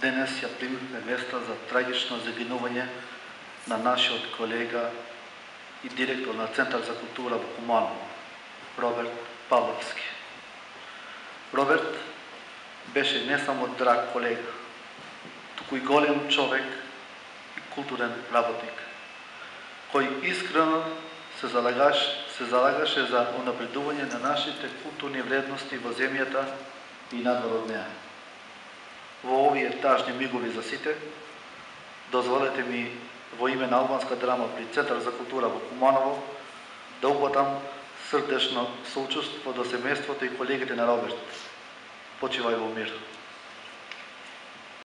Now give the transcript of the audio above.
денес ја примивме веста за трагично загинување на нашиот колега и директор на Центар за култура во Куманово, Роберт Павловски. Роберт беше не само драг колега, туку и голем човек и културен работник, кој искрено се залагаш, се залагаше за унапредување на нашите културни вредности во земјата и надвор од неја. Во овие тажни мигови за сите, дозволете ми во име на албанска драма при Центар за култура во Куманово да упатам срдечно соучувство до семејството и колегите на Роберт. Почивај во мир.